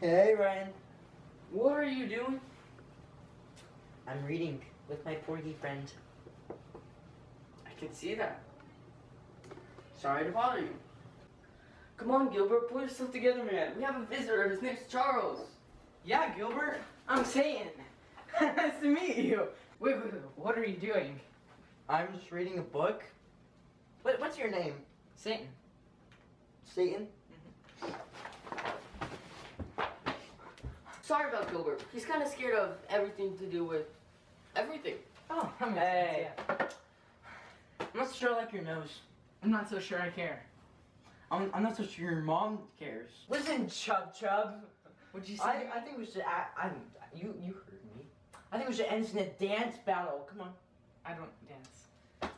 Hey, Ryan. What are you doing? I'm reading with my porgy friend. I can see that. Sorry to bother you. Come on, Gilbert, pull yourself together, man. We have a visitor. His name's Charles. Yeah, Gilbert. I'm Satan. nice to meet you. Wait, wait, wait. What are you doing? I'm just reading a book. What, what's your name? Satan. Satan? Sorry about Gilbert. He's kind of scared of everything to do with everything. Oh, that makes Hey. sense, yeah. I'm not so sure I like your nose. I'm not so sure I care. I'm, I'm not so sure your mom cares. Listen, Chub Chub. What'd you say? I, I think we should. I, I'm. You you heard me. I think we should end this in a dance battle. Come on. I don't dance.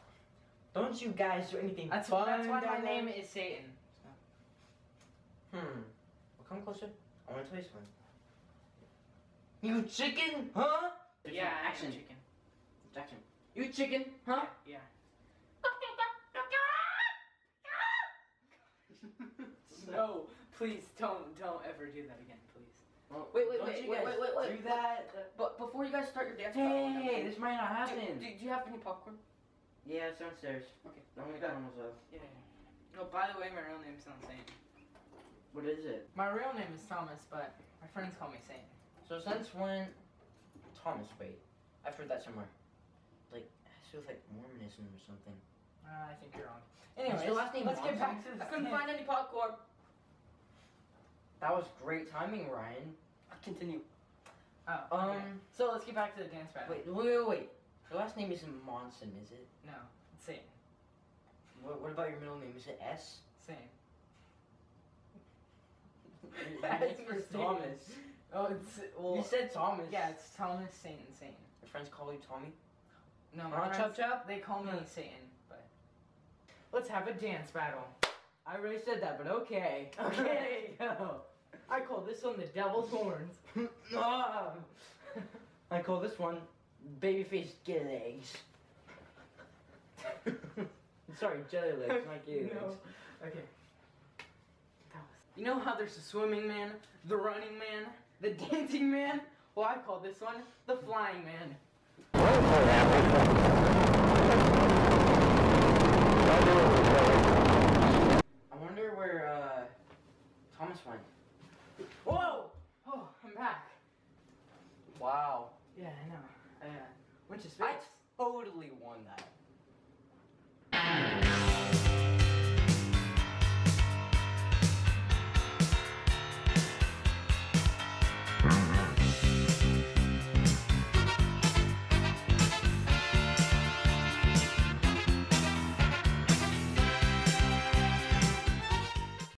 Don't you guys do anything That's, fun? that's why my name is Satan. Hmm. Well, come closer. I want to taste one. You chicken, huh? Yeah, I am action. chicken. Jackson. You chicken, huh? Yeah. No, please don't don't ever do that again, please. Well, Wait, wait, don't wait, you wait, guys wait, wait, wait. Do that. But before you guys start your dance battle, Hey, this might not happen. do, do you have any popcorn? Yeah, it's downstairs. Okay. I'm gonna Got it. myself. Yeah. No, by the way, my real name's not Satan. What is it? My real name is Thomas, but my friends call me Satan. So since when? Thomas, wait. I've heard that somewhere. Like, it feels like Mormonism or something. Uh, I think you're wrong. Anyway, your last name let's get back to Monson? the I couldn't find any popcorn. That was great timing, Ryan. Continue. Oh, okay. Um, So let's get back to the dance battle. wait, wait, wait, wait. Your last name isn't Monson, is it? No, it's Satan. What, what about your middle name? Is it S? Satan. Your That's name for is Thomas. Oh, it's well. you said Thomas. yeah, it's Thomas Satan Satan. Your friends call you Tommy? No, Huh, my Chub friends, Chub? they call me Huh. Satan, but let's have a dance battle. I already said that, but okay. Okay, go. I call this one the Devil's Horns. Ah. I call this one Babyface Get Legs. Sorry, jelly legs, not gay No. Okay. You know how there's the swimming man, the running man, the dancing man? Well, I call this one the flying man. I wonder where uh, Thomas went.